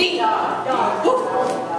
D. D.